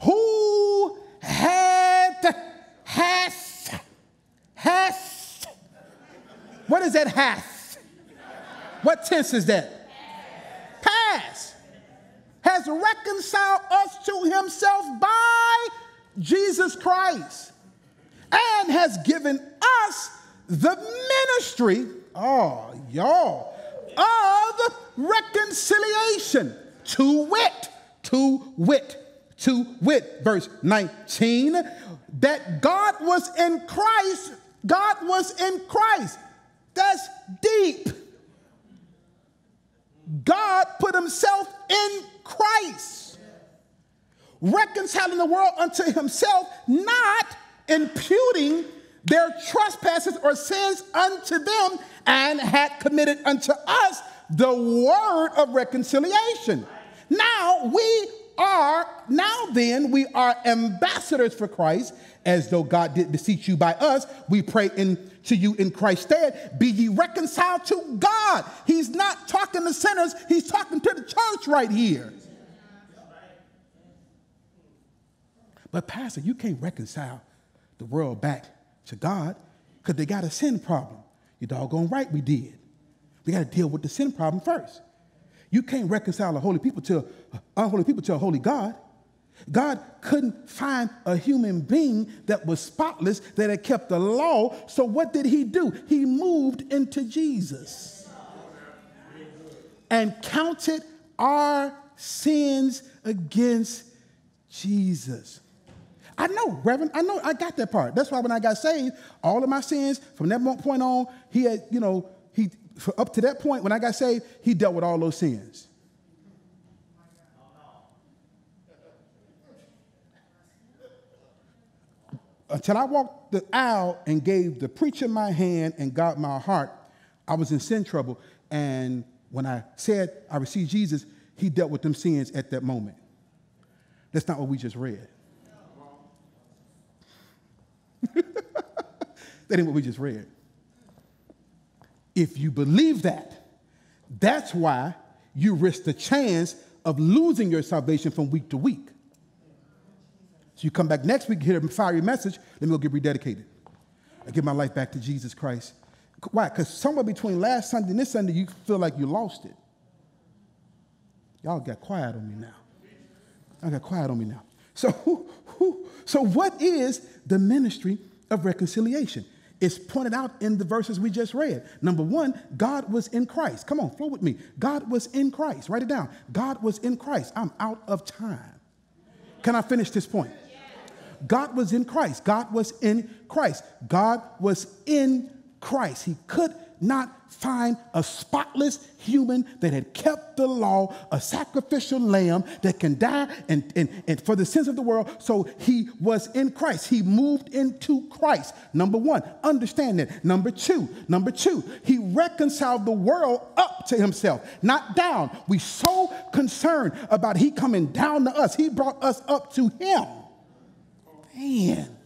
who had, has, has. What is that has? What tense is that? Past. Has reconciled us to himself by Jesus Christ and has given us the ministry, oh, y'all, of reconciliation to wit, to wit, to wit. Verse 19, that God was in Christ, God was in Christ. That's deep. God put himself in Christ, reconciling the world unto himself, not imputing their trespasses or sins unto them, and had committed unto us the word of reconciliation. Now we are, now then, we are ambassadors for Christ, as though God did beseech you by us. We pray in, to you in Christ's stead, be ye reconciled to God. He's not talking to sinners, he's talking to the church right here. But, Pastor, you can't reconcile the world back to God because they got a sin problem. You're doggone right we did. We got to deal with the sin problem first. You can't reconcile a holy people to unholy people to a holy God. God couldn't find a human being that was spotless, that had kept the law. So what did he do? He moved into Jesus and counted our sins against Jesus. I know, Reverend. I know. I got that part. That's why when I got saved, all of my sins from that point on, he had, you know, he up to that point when I got saved, he dealt with all those sins. Until I walked the aisle and gave the preacher my hand and got my heart, I was in sin trouble. And when I said I received Jesus, he dealt with them sins at that moment. That's not what we just read. (laughs) that ain't what we just read. If you believe that, that's why you risk the chance of losing your salvation from week to week. So you come back next week, hear a fiery message, let me go get rededicated. I give my life back to Jesus Christ. Why? Because somewhere between last Sunday and this Sunday, you feel like you lost it. Y'all got quiet on me now. I got quiet on me now. So, so what is the ministry of reconciliation? It's pointed out in the verses we just read. Number one, God was in Christ. Come on, flow with me. God was in Christ. Write it down. God was in Christ. I'm out of time. Can I finish this point? God was in Christ. God was in Christ. God was in Christ. He could not find a spotless human that had kept the law, a sacrificial lamb that can die and, and, and for the sins of the world. So he was in Christ. He moved into Christ. Number one, understand that. Number two, number two, he reconciled the world up to himself, not down. We so concerned about he coming down to us. He brought us up to him. Man,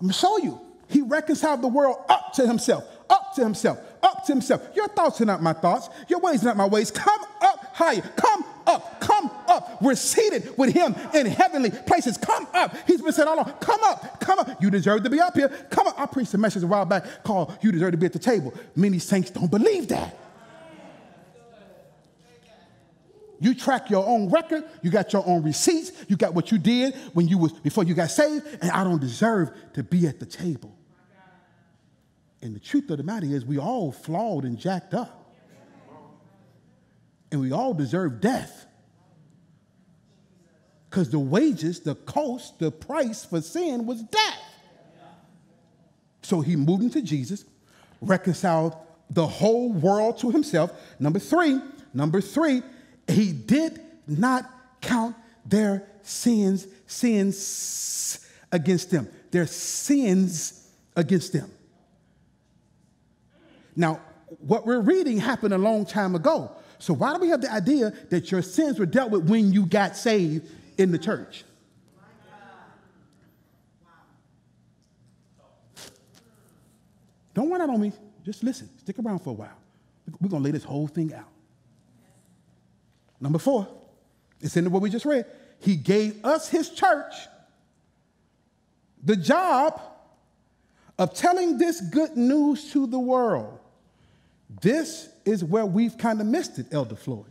I'm gonna show you. He reconciled the world up to himself up to himself, up to himself. Your thoughts are not my thoughts. Your ways are not my ways. Come up higher. Come up. Come up. We're seated with him in heavenly places. Come up. He's been saying all along, come up, come up. You deserve to be up here. Come up. I preached a message a while back called You Deserve to Be at the Table. Many saints don't believe that. You track your own record, you got your own receipts, you got what you did when you was before you got saved, and I don't deserve to be at the table. And the truth of the matter is, we all flawed and jacked up. And we all deserve death. Because the wages, the cost, the price for sin was death. So he moved into Jesus, reconciled the whole world to himself. Number three, number three, he did not count their sins, sins against them. Their sins against them. Now, what we're reading happened a long time ago. So why do we have the idea that your sins were dealt with when you got saved in the church? Don't run out on me. Just listen. Stick around for a while. We're going to lay this whole thing out. Number four, it's in what we just read. He gave us his church the job of telling this good news to the world. This is where we've kind of missed it, Elder Floyd.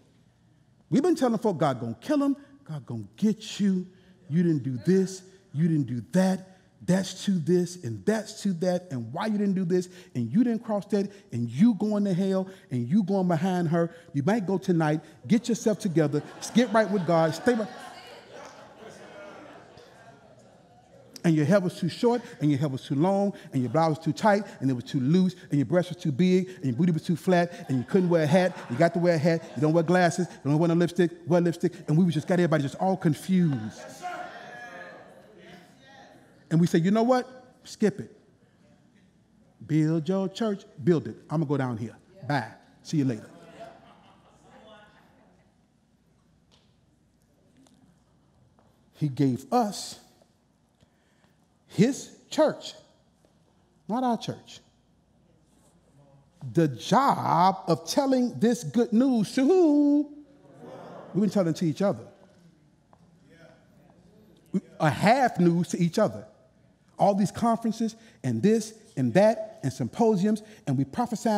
We've been telling folk God gonna kill him, God gonna get you. You didn't do this, you didn't do that. That's to this and that's to that, and why you didn't do this, and you didn't cross that, and you going to hell, and you going behind her. You might go tonight, get yourself together, get right with God, stay right. And your hair was too short, and your hair was too long, and your blouse was too tight, and it was too loose, and your breast was too big, and your booty was too flat, and you couldn't wear a hat. You got to wear a hat. You don't wear glasses. You don't wear no lipstick. Wear lipstick, and we just got everybody just all confused. And we say, you know what? Skip it. Build your church. Build it. I'm gonna go down here. Bye. See you later. He gave us his church, not our church. The job of telling this good news to who? We've been telling to each other. A half news to each other. All these conferences and this and that and symposiums, and we prophesy.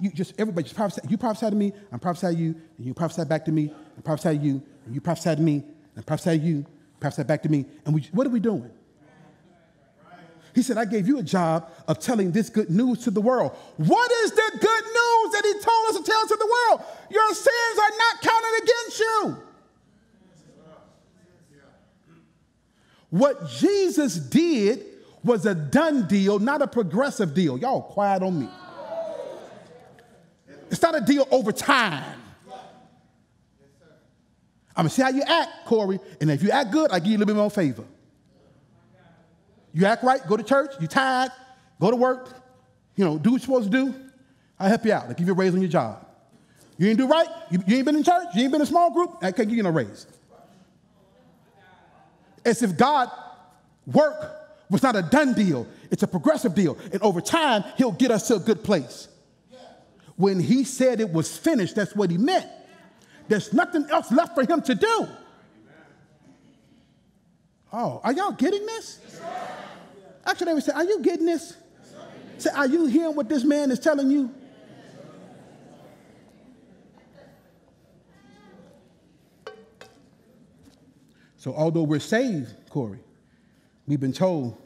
You just everybody just prophesy. You prophesy to me, I'm prophesy to you, and you prophesy back to me, and prophesy to you, and you prophesy to me, and prophesy you, prophesy back to me. And we, what are we doing? He said, I gave you a job of telling this good news to the world. What is the good news that he told us to tell to the world? Your sins are not counted against you. What Jesus did was a done deal, not a progressive deal. Y'all quiet on me. It's not a deal over time. I'm gonna see how you act, Corey, and if you act good, I give you a little bit more favor. You act right, go to church, you tithe, go to work, you know, do what you're supposed to do. I'll help you out. I'll give you a raise on your job. You ain't do right, you, you ain't been in church, you ain't been in a small group, I can't give you no raise. As if God work was not a done deal, it's a progressive deal. And over time, he'll get us to a good place. When he said it was finished, that's what he meant. There's nothing else left for him to do. Oh, are y'all getting this? Actually, they would say, Are you getting this? Say, Are you hearing what this man is telling you? So, although we're saved, Corey, we've been told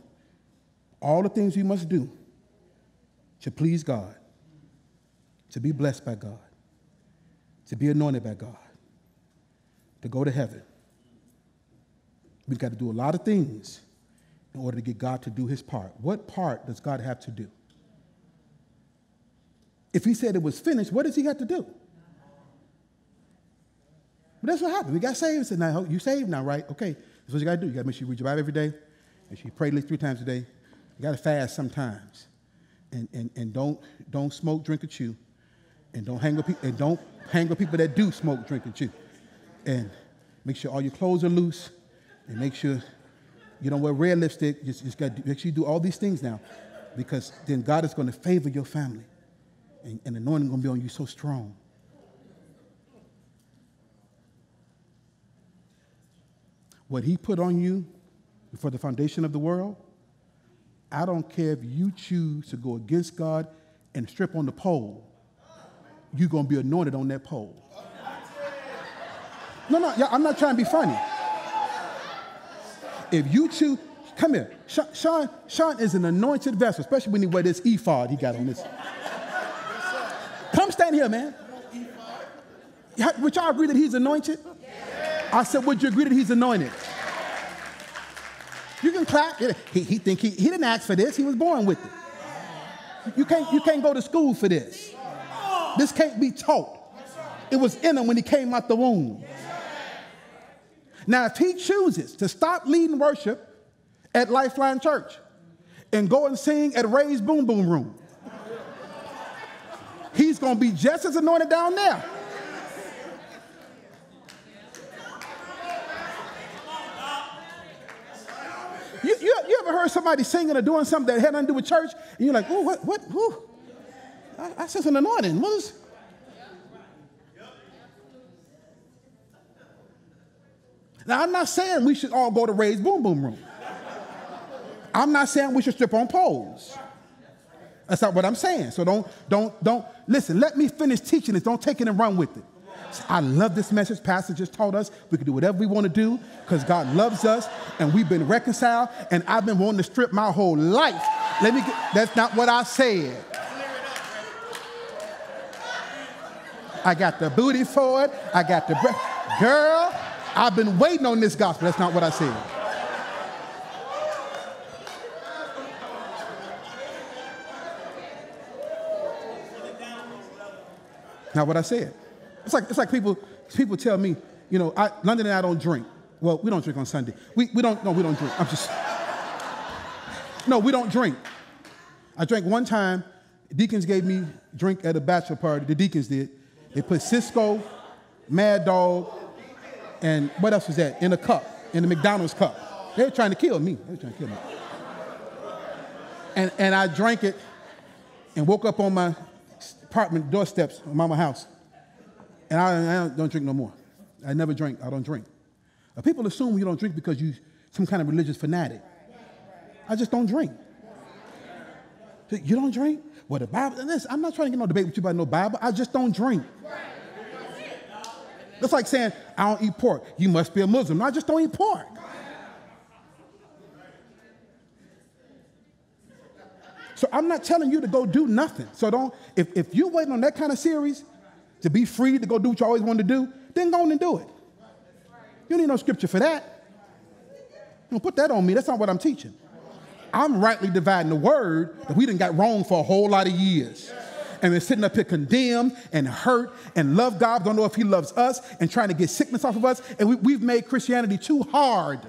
all the things we must do to please God, to be blessed by God, to be anointed by God, to go to heaven. We've got to do a lot of things in order to get God to do his part. What part does God have to do? if he said it was finished, what does he have to do? But that's what happened. We got saved. Said, now you saved now, right? Okay. That's what you got to do. You got to make sure you read your Bible every day. And you pray at least three times a day. You got to fast sometimes. And, and, and don't, don't smoke, drink, or chew. And don't hang with people and don't hang with people that do smoke, drink, and chew. And make sure all your clothes are loose. And make sure you don't wear red lipstick. Just, just got to make sure you do all these things now. Because then God is going to favor your family. And, and anointing going to be on you so strong. What he put on you before the foundation of the world, I don't care if you choose to go against God and strip on the pole, you're going to be anointed on that pole. No, no, I'm not trying to be funny. If you choose, come here. Sean, Sean is an anointed vessel, especially when he wear this ephod he got on this. Come stand here, man. Would y'all agree that he's anointed? I said, would you agree that he's anointed? You can clap. He, he think he, he didn't ask for this. He was born with it. You can't, you can't go to school for this. This can't be taught. It was in him when he came out the womb. Now, if he chooses to stop leading worship at Lifeline Church and go and sing at Ray's Boom Boom Room, he's going to be just as anointed down there. You, you, you ever heard somebody singing or doing something that had nothing to do with church? And you're like, oh, what, what, who? I, I sense an anointing. What is? Now, I'm not saying we should all go to Ray's Boom Boom Room. I'm not saying we should strip on poles. That's not what I'm saying. So don't, don't, don't, listen, let me finish teaching this. Don't take it and run with it. I love this message. Pastor just taught us we can do whatever we want to do because God loves us and we've been reconciled. And I've been wanting to strip my whole life. Let me get, that's not what I said. I got the booty for it. I got the breath. Girl, I've been waiting on this gospel. That's not what I said. Not what I said. It's like, it's like people, people tell me, you know, I, London and I don't drink. Well, we don't drink on Sunday. We, we don't, no, we don't drink. I'm just, (laughs) no, we don't drink. I drank one time. Deacons gave me drink at a bachelor party. The deacons did. They put Cisco, Mad Dog, and what else was that? In a cup, in the McDonald's cup. They were trying to kill me. They were trying to kill me. And, and I drank it and woke up on my apartment doorsteps mama house. And I, I don't drink no more. I never drink. I don't drink. Now, people assume you don't drink because you some kind of religious fanatic. I just don't drink. You don't drink? Well, the Bible, listen, I'm not trying to get no debate with you about no Bible. I just don't drink. That's like saying, I don't eat pork. You must be a Muslim. No, I just don't eat pork. So I'm not telling you to go do nothing. So don't, if, if you're waiting on that kind of series to be free to go do what you always wanted to do, then go on and do it. You need no scripture for that. Don't put that on me. That's not what I'm teaching. I'm rightly dividing the word that we didn't got wrong for a whole lot of years. And we're sitting up here condemned and hurt and love God, don't know if He loves us, and trying to get sickness off of us. And we, we've made Christianity too hard.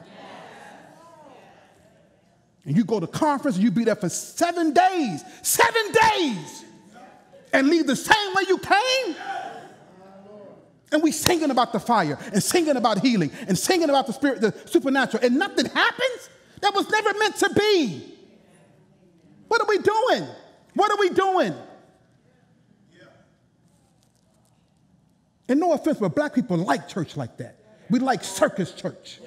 And you go to conference and you be there for seven days, seven days, and leave the same way you came. And we singing about the fire and singing about healing and singing about the spirit, the supernatural, and nothing happens. That was never meant to be. What are we doing? What are we doing? And no offense, but black people like church like that. We like circus church.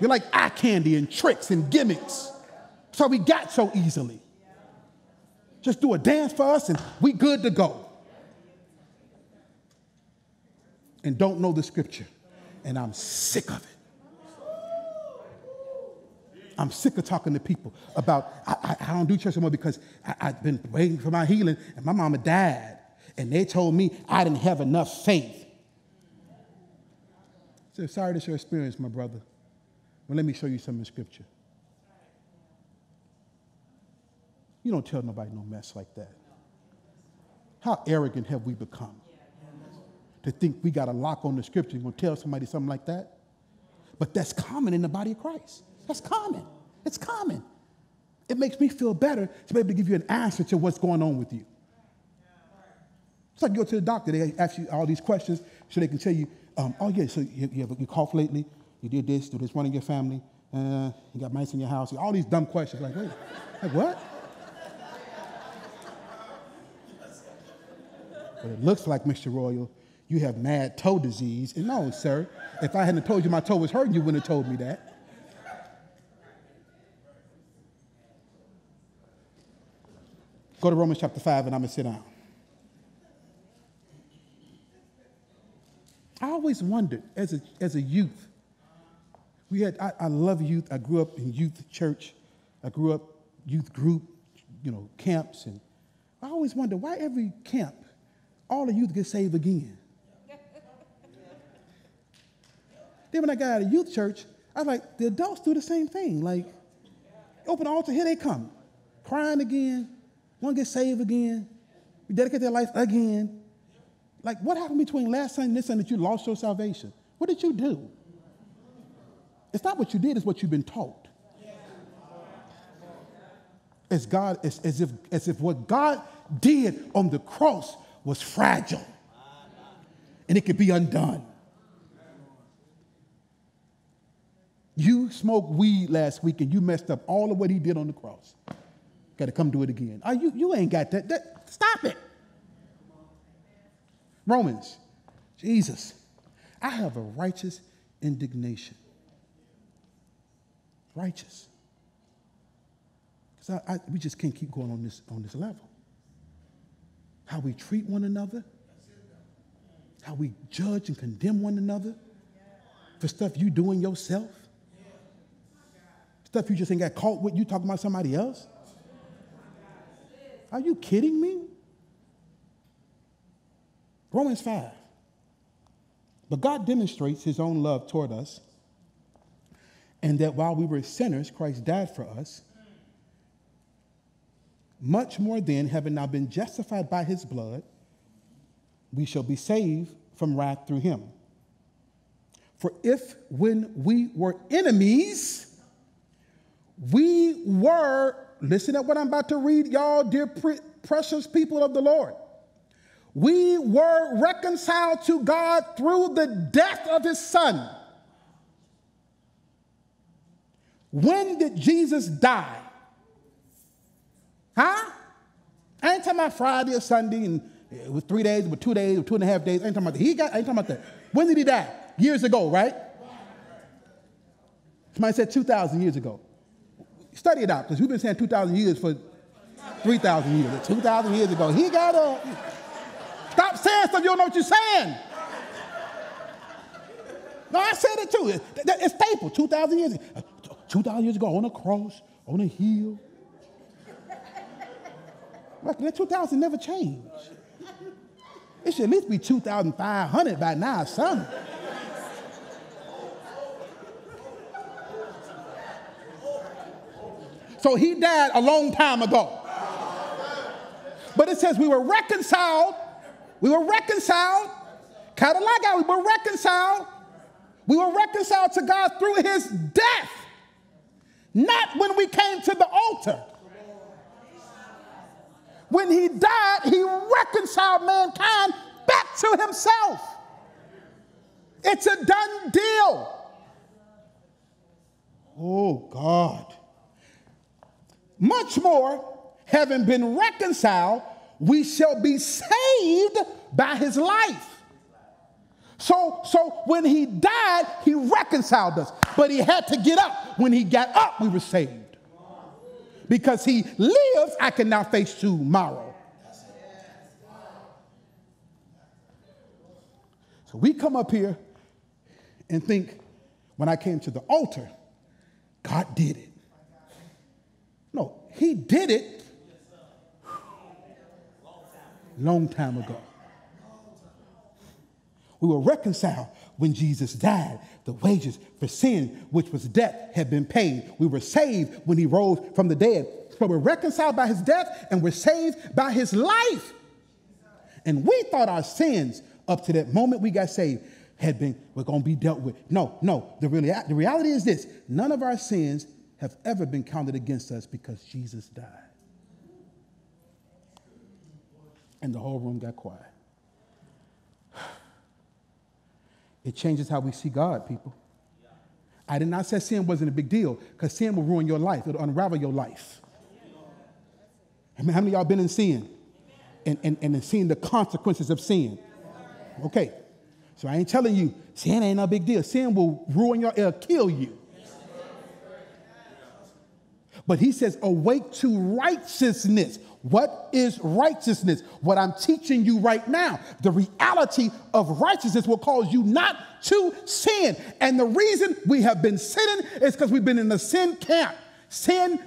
We like eye candy and tricks and gimmicks. So we got so easily. Just do a dance for us and we good to go. And don't know the scripture. And I'm sick of it. I'm sick of talking to people about, I, I, I don't do church anymore because I, have been waiting for my healing and my mama died. And they told me I didn't have enough faith. So sorry that's your experience, my brother. Well, let me show you some in scripture. You don't tell nobody no mess like that. How arrogant have we become? To think we got a lock on the scripture and to tell somebody something like that? But that's common in the body of Christ. That's common. It's common. It makes me feel better to be able to give you an answer to what's going on with you. It's like you go to the doctor, they ask you all these questions so they can tell you, um, oh, yeah, so you, you, have, you cough lately, you did this, did this one in your family, uh, you got mice in your house, all these dumb questions. Like, wait, like what? But it looks like, Mr. Royal, you have mad toe disease. And no, sir, if I hadn't told you my toe was hurting, you wouldn't have told me that. Go to Romans chapter 5 and I'm going to sit down. Always wondered as a, as a youth, we had, I, I love youth. I grew up in youth church. I grew up youth group, you know, camps. And I always wondered why every camp, all the youth get saved again. then when I got out of youth church, I was like, the adults do the same thing. Like, open altar, here they come, crying again, want to get saved again, We dedicate their life again. Like, what happened between last Sunday and this Sunday that you lost your salvation? What did you do? It's not what you did, it's what you've been taught. As God, as, as, if, as if what God did on the cross was fragile and it could be undone. You smoked weed last week and you messed up all of what he did on the cross. Got to come do it again. Oh, you, you ain't got that. that. Stop it. Romans, Jesus, I have a righteous indignation. Righteous. Because I, I, we just can't keep going on this, on this level. How we treat one another, how we judge and condemn one another for stuff you doing yourself, stuff you just ain't got caught with, you talking about somebody else. Are you kidding me? Romans 5. But God demonstrates his own love toward us, and that while we were sinners, Christ died for us. Much more then, having now been justified by his blood, we shall be saved from wrath through him. For if when we were enemies, we were listen to what I'm about to read, y'all, dear pre- precious people of the Lord. We were reconciled to God through the death of his son. When did Jesus die? Huh? I ain't talking about Friday or Sunday and it was three days, with two days, or two and a half days. I ain't talking about that. He got, I ain't talking about that. When did he die? Years ago, right? Somebody said 2,000 years ago. Study it out, because we've been saying 2,000 years for 3,000 years. 2,000 years ago. He got a. Stop saying stuff you don't know what you're saying. No, I said it too. It's staple. 2,000 years uh, ago. 2,000 years ago on a cross, on a hill. Like that 2,000 never changed. It should at least be 2,500 by now, son. So he died a long time ago. But it says we were reconciled. We were reconciled. Kind of like God, we were reconciled. We were reconciled to God through his death, not when we came to the altar. When he died, he reconciled mankind back to himself. It's a done deal. Oh, God. Much more, having been reconciled, we shall be saved by his life. So, so when he died, he reconciled us, but he had to get up. When he got up, we were saved. Because he lives, I can now face tomorrow. So we come up here and think, when I came to the altar, God did it. No, he did it long time ago. We were reconciled when Jesus died. The wages for sin, which was death, had been paid. We were saved when he rose from the dead. So we're reconciled by his death and we're saved by his life. And we thought our sins up to that moment we got saved had been, were going to be dealt with. No, no. The, really, the reality is this none of our sins have ever been counted against us because Jesus died. And the whole room got quiet. It changes how we see God, people. I did not say sin wasn't a big deal because sin will ruin your life, it'll unravel your life. I mean, how many of y'all been in sin and, and, and seeing the consequences of sin? Okay, so I ain't telling you sin ain't no big deal. Sin will ruin your, it'll kill you. But he says, awake to righteousness. What is righteousness? What I'm teaching you right now. The reality of righteousness will cause you not to sin. And the reason we have been sinning is because we've been in the sin camp. Sin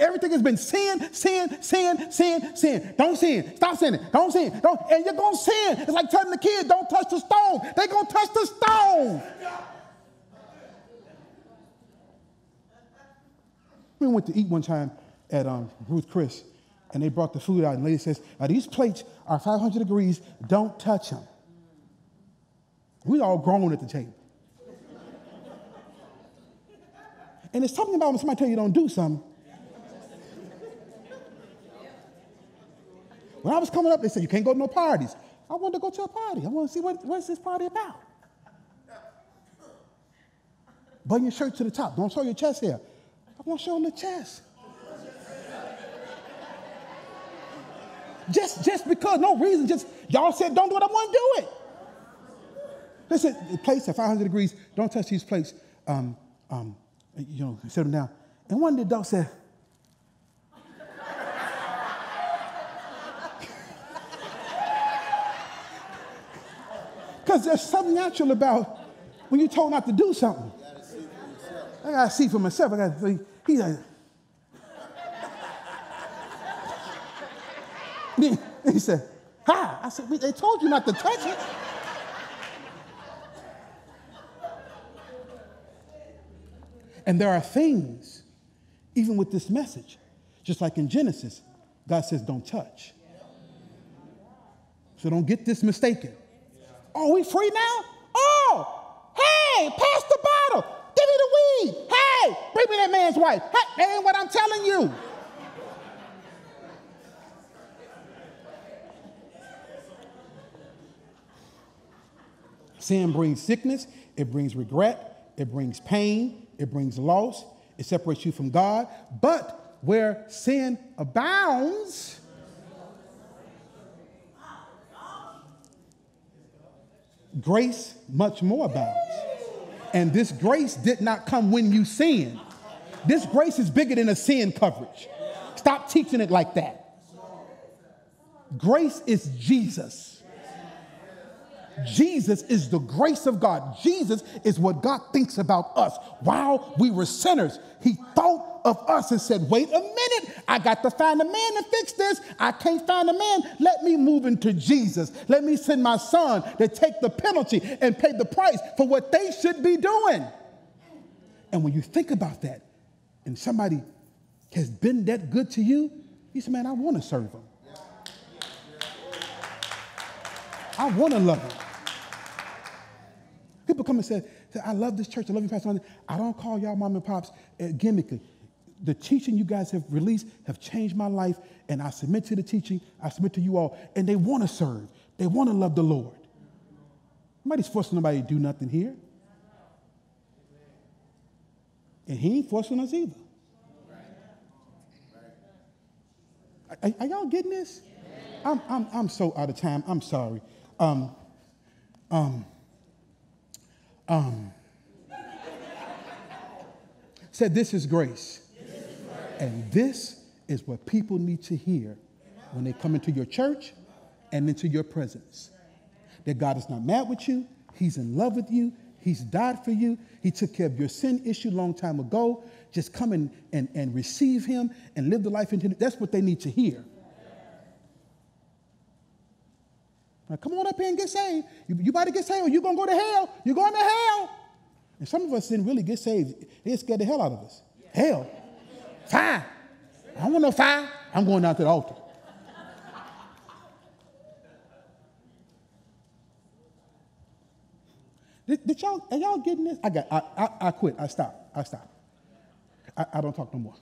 everything has been sin, sin, sin, sin, sin. Don't sin. Stop sinning. Don't sin. Don't. And you're gonna sin. It's like telling the kids, don't touch the stone. They're gonna touch the stone. We went to eat one time at um, Ruth Chris, and they brought the food out, and the lady says, now, These plates are 500 degrees, don't touch them. We all grown at the table. and it's something about when somebody tell you don't do something. When I was coming up, they said, You can't go to no parties. I wanted to go to a party. I want to see what, what's this party about. Button your shirt to the top. Don't show your chest here. Want show the chest. just, just because, no reason, just y'all said don't do it, I want to do it. Listen, the plates at 500 degrees, don't touch these plates. Um, um, you know, set them down. And one of the dogs said, (laughs) Because there's something natural about when you're told not to do something. I gotta see for myself. I gotta see. He's like, he said, Hi. I said, they told you not to touch it. And there are things, even with this message, just like in Genesis, God says, don't touch. So don't get this mistaken. Oh, we free now? Oh, hey, pass the bottle. Give me the weed. Hey, bring me that man's wife. Hey, that ain't what I'm telling you. Sin brings sickness, it brings regret, it brings pain, it brings loss, it separates you from God. But where sin abounds, grace much more abounds. And this grace did not come when you sinned. This grace is bigger than a sin coverage. Stop teaching it like that. Grace is Jesus. Jesus is the grace of God. Jesus is what God thinks about us. While we were sinners, He thought of us and said, Wait a minute, I got to find a man to fix this. I can't find a man. Let me move into Jesus. Let me send my son to take the penalty and pay the price for what they should be doing. And when you think about that, and somebody has been that good to you, you say, Man, I want to serve them. I want to love them. People come and say, I love this church. I love you, Pastor. I don't call y'all mom and pops uh, gimmicky. The teaching you guys have released have changed my life, and I submit to the teaching. I submit to you all, and they want to serve. They want to love the Lord. Nobody's forcing nobody to do nothing here. And he ain't forcing us either. Are, are y'all getting this? I'm, I'm, I'm so out of time. I'm sorry. Um, um, um, said, This is grace. And this is what people need to hear when they come into your church and into your presence. That God is not mad with you, He's in love with you, He's died for you, He took care of your sin issue a long time ago. Just come in and, and receive Him and live the life That's what they need to hear. Now, come on up here and get saved. You, you get saved or you're going to go to hell. You're going to hell. And some of us didn't really get saved. They scared the hell out of us. Yeah. Hell. Fire. I don't want no fire. I'm going down to the altar. Did, did, y'all, are y'all getting this? I got, I, I, I quit. I stop. I stop. I, I don't talk no more.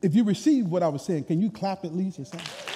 If you receive what I was saying, can you clap at least or something?